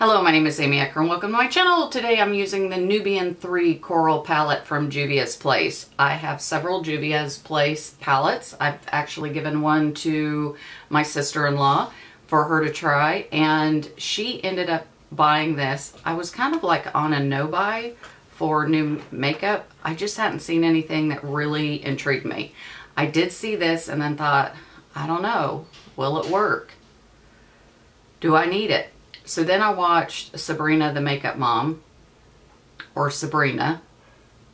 Hello, my name is Aamyie Ecker and welcome to my channel. Today I'm using the Nubian 3 Coral palette from Juvia's Place. I have several Juvia's Place palettes. I've actually given one to my sister-in-law for her to try and she ended up buying this. I was kind of like on a no-buy for new makeup. I just hadn't seen anything that really intrigued me. I did see this and then thought, I don't know, will it work? Do I need it? So then I watched Sabrina the Makeup Mom, or Sabrina,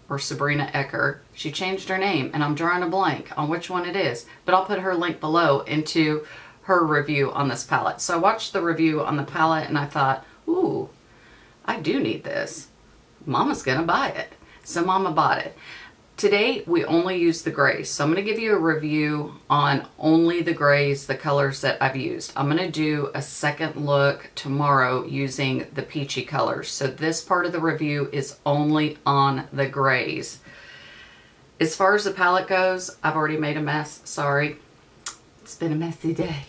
or Sabrina Ecker. She changed her name, and I'm drawing a blank on which one it is, but I'll put her link below into her review on this palette. So I watched the review on the palette, and I thought, ooh, I do need this. Mama's gonna buy it. So Mama bought it. Today, we only use the grays. So I'm going to give you a review on only the grays, the colors that I've used. I'm going to do a second look tomorrow using the peachy colors. So this part of the review is only on the grays. As far as the palette goes, I've already made a mess. Sorry. It's been a messy day.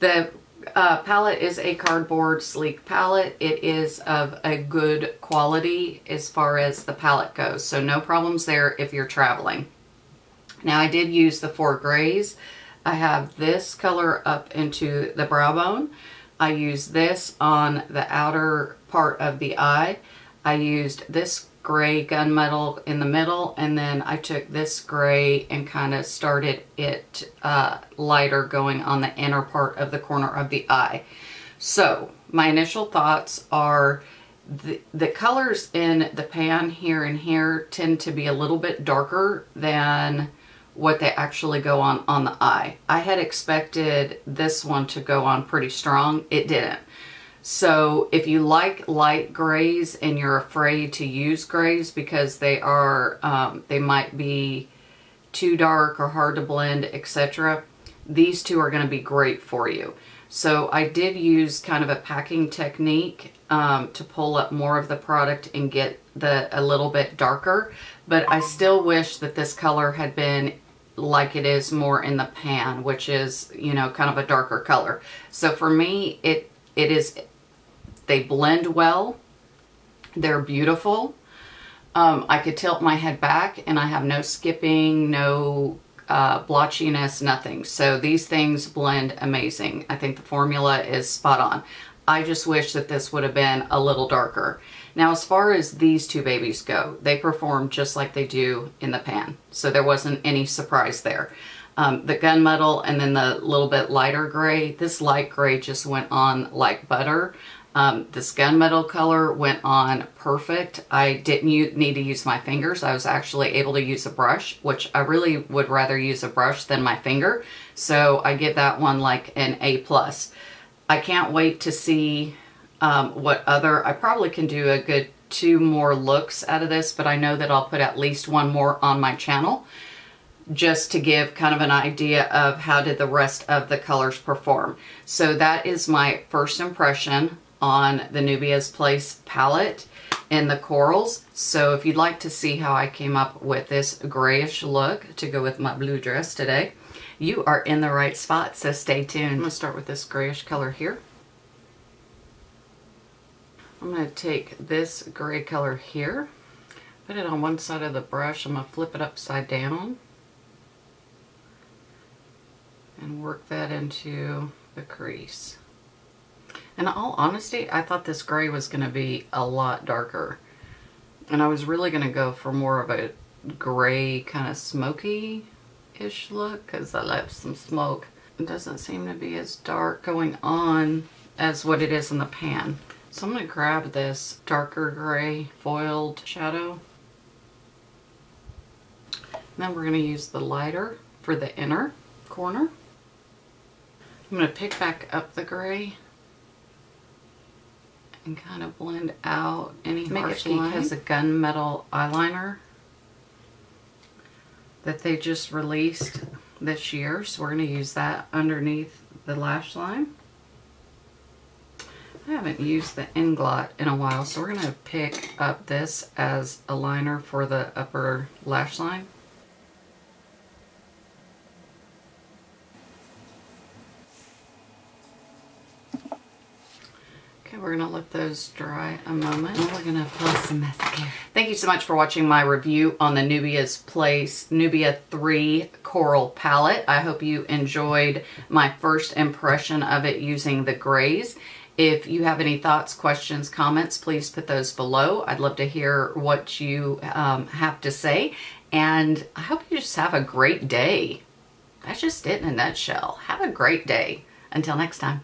The uh, palette is a cardboard sleek palette. It is of a good quality as far as the palette goes. So no problems there if you're traveling. Now I did use the four grays. I have this color up into the brow bone. I used this on the outer part of the eye. I used this gray gunmetal in the middle and then I took this gray and kind of started it uh, lighter going on the inner part of the corner of the eye. So my initial thoughts are the, the colors in the pan here and here tend to be a little bit darker than what they actually go on on the eye. I had expected this one to go on pretty strong. It didn't. So if you like light grays and you're afraid to use grays because they are, um, they might be too dark or hard to blend, etc., these two are going to be great for you. So I did use kind of a packing technique um, to pull up more of the product and get the a little bit darker, but I still wish that this color had been like it is more in the pan, which is, you know, kind of a darker color. So for me, it it is they blend well. They're beautiful. Um, I could tilt my head back and I have no skipping, no uh, blotchiness, nothing. So these things blend amazing. I think the formula is spot on. I just wish that this would have been a little darker. Now, as far as these two babies go, they perform just like they do in the pan. So there wasn't any surprise there. Um, the gunmetal and then the little bit lighter gray, this light gray just went on like butter. Um, this gunmetal color went on perfect. I didn't need to use my fingers. I was actually able to use a brush, which I really would rather use a brush than my finger. So I give that one like an A+. plus. I can't wait to see um, what other, I probably can do a good two more looks out of this, but I know that I'll put at least one more on my channel just to give kind of an idea of how did the rest of the colors perform. So that is my first impression on the Juvia's Place palette in the corals. So if you'd like to see how I came up with this grayish look to go with my blue dress today, you are in the right spot, so stay tuned. I'm to start with this grayish color here. I'm to take this gray color here, put it on one side of the brush. I'm to flip it upside down and work that into the crease. In all honesty, I thought this gray was going to be a lot darker. And I was really going to go for more of a gray kind of smoky-ish look because I left some smoke. It doesn't seem to be as dark going on as what it is in the pan. So I'm going to grab this darker gray foiled shadow. Then we're going to use the lighter for the inner corner. I'm going to pick back up the gray and kind of blend out any Make harsh it lines. has a gunmetal eyeliner that they just released this year. So we're going to use that underneath the lash line. I haven't used the Inglot in a while, so we're going to pick up this as a liner for the upper lash line. Okay, we're gonna let those dry a moment. And we're gonna apply some mascara. Thank you so much for watching my review on the Juvia's Place Nubia 3 Coral Palette. I hope you enjoyed my first impression of it using the grays. If you have any thoughts, questions, comments, please put those below. I'd love to hear what you um, have to say. And I hope you just have a great day. That's just it in a nutshell. Have a great day. Until next time.